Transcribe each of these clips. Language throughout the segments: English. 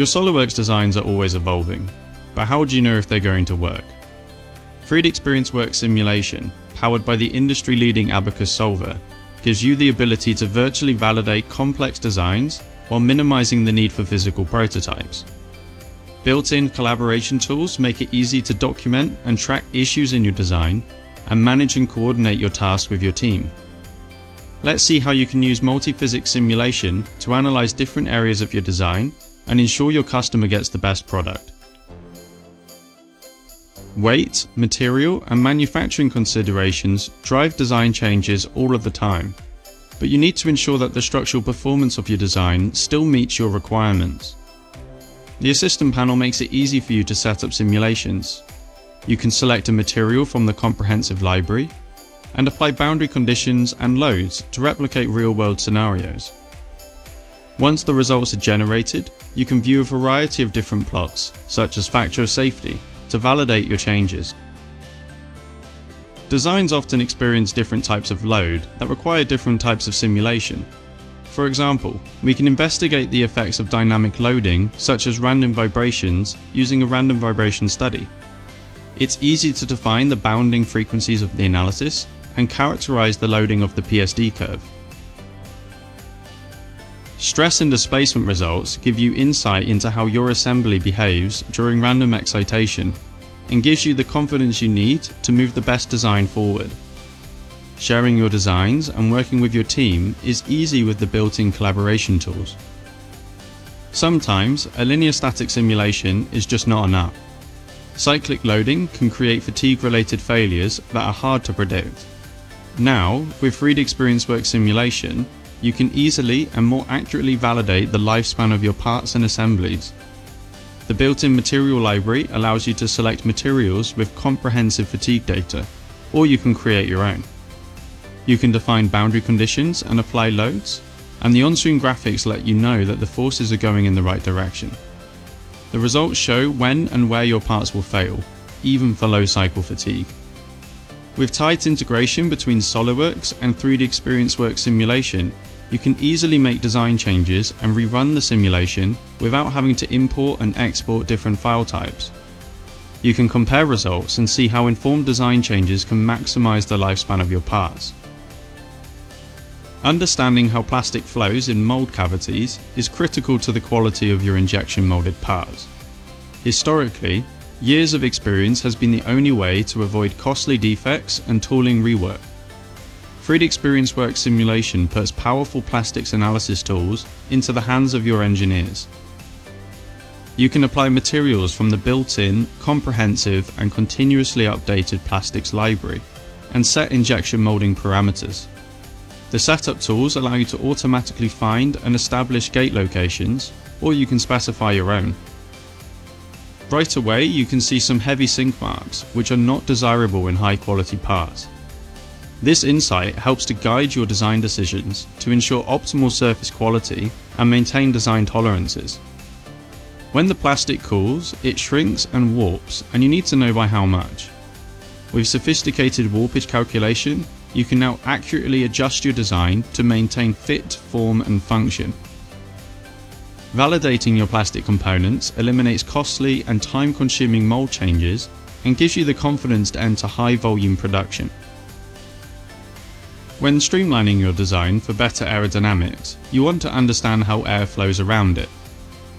Your SOLIDWORKS designs are always evolving, but how do you know if they're going to work? 3D Experience Works Simulation, powered by the industry-leading Abaqus Solver, gives you the ability to virtually validate complex designs while minimizing the need for physical prototypes. Built-in collaboration tools make it easy to document and track issues in your design and manage and coordinate your tasks with your team. Let's see how you can use multi-physics simulation to analyze different areas of your design and ensure your customer gets the best product. Weight, material and manufacturing considerations drive design changes all of the time, but you need to ensure that the structural performance of your design still meets your requirements. The Assistant panel makes it easy for you to set up simulations. You can select a material from the comprehensive library and apply boundary conditions and loads to replicate real-world scenarios. Once the results are generated, you can view a variety of different plots, such as factor of safety, to validate your changes. Designs often experience different types of load that require different types of simulation, for example, we can investigate the effects of dynamic loading, such as random vibrations, using a random vibration study. It's easy to define the bounding frequencies of the analysis and characterize the loading of the PSD curve. Stress and displacement results give you insight into how your assembly behaves during random excitation and gives you the confidence you need to move the best design forward. Sharing your designs and working with your team is easy with the built-in collaboration tools. Sometimes a linear static simulation is just not enough. Cyclic loading can create fatigue-related failures that are hard to predict. Now, with 3D Experience Work simulation, you can easily and more accurately validate the lifespan of your parts and assemblies. The built-in material library allows you to select materials with comprehensive fatigue data, or you can create your own. You can define boundary conditions and apply loads, and the on-screen graphics let you know that the forces are going in the right direction. The results show when and where your parts will fail, even for low cycle fatigue. With tight integration between SOLIDWORKS and 3D Experience Works simulation, you can easily make design changes and rerun the simulation without having to import and export different file types. You can compare results and see how informed design changes can maximize the lifespan of your parts. Understanding how plastic flows in mould cavities is critical to the quality of your injection moulded parts. Historically, years of experience has been the only way to avoid costly defects and tooling rework. 3D Experience Works simulation puts powerful plastics analysis tools into the hands of your engineers. You can apply materials from the built-in, comprehensive and continuously updated plastics library and set injection molding parameters. The setup tools allow you to automatically find and establish gate locations, or you can specify your own. Right away you can see some heavy sink marks, which are not desirable in high quality parts. This insight helps to guide your design decisions to ensure optimal surface quality and maintain design tolerances. When the plastic cools, it shrinks and warps and you need to know by how much. With sophisticated warpage calculation, you can now accurately adjust your design to maintain fit, form and function. Validating your plastic components eliminates costly and time-consuming mold changes and gives you the confidence to enter high volume production. When streamlining your design for better aerodynamics, you want to understand how air flows around it.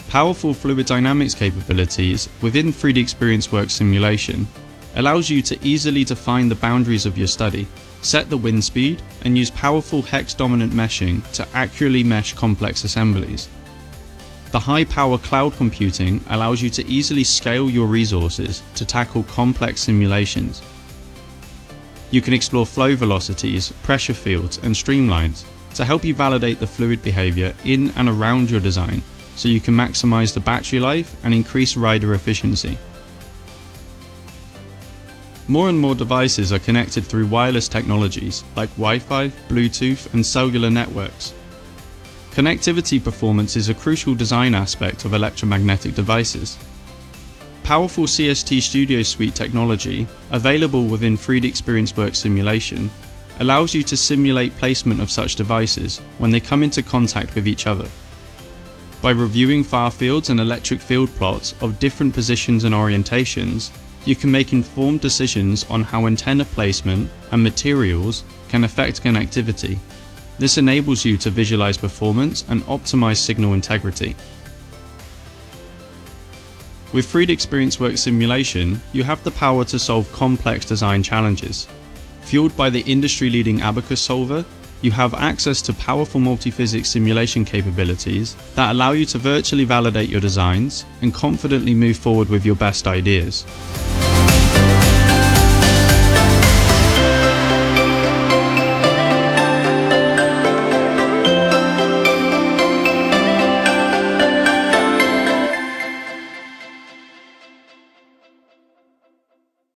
Powerful fluid dynamics capabilities within 3D Experience Works simulation allows you to easily define the boundaries of your study set the wind speed, and use powerful hex dominant meshing to accurately mesh complex assemblies. The high power cloud computing allows you to easily scale your resources to tackle complex simulations. You can explore flow velocities, pressure fields and streamlines to help you validate the fluid behavior in and around your design so you can maximize the battery life and increase rider efficiency. More and more devices are connected through wireless technologies like Wi-Fi, Bluetooth and cellular networks. Connectivity performance is a crucial design aspect of electromagnetic devices. Powerful CST Studio Suite technology, available within 3D Experience Work simulation, allows you to simulate placement of such devices when they come into contact with each other. By reviewing far fields and electric field plots of different positions and orientations, you can make informed decisions on how antenna placement and materials can affect connectivity. This enables you to visualize performance and optimize signal integrity. With 3D Experience Work simulation, you have the power to solve complex design challenges. Fueled by the industry-leading Abaqus solver, you have access to powerful multi-physics simulation capabilities that allow you to virtually validate your designs and confidently move forward with your best ideas.